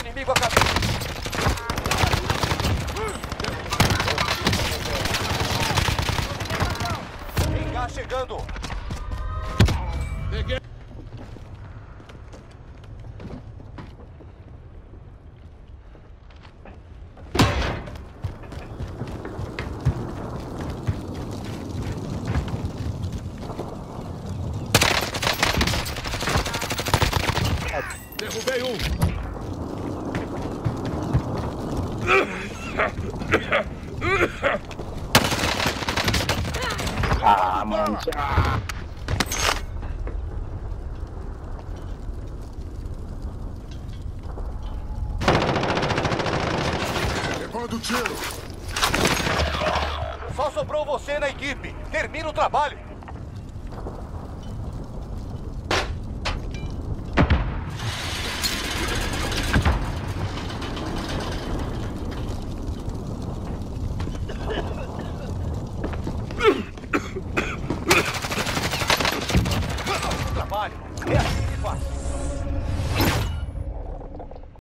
inimigo a caminho. Engá chegando. Derrubei um. Ah, mano. Levando tiro. Só sobrou você na equipe. Termina o trabalho. Yeah.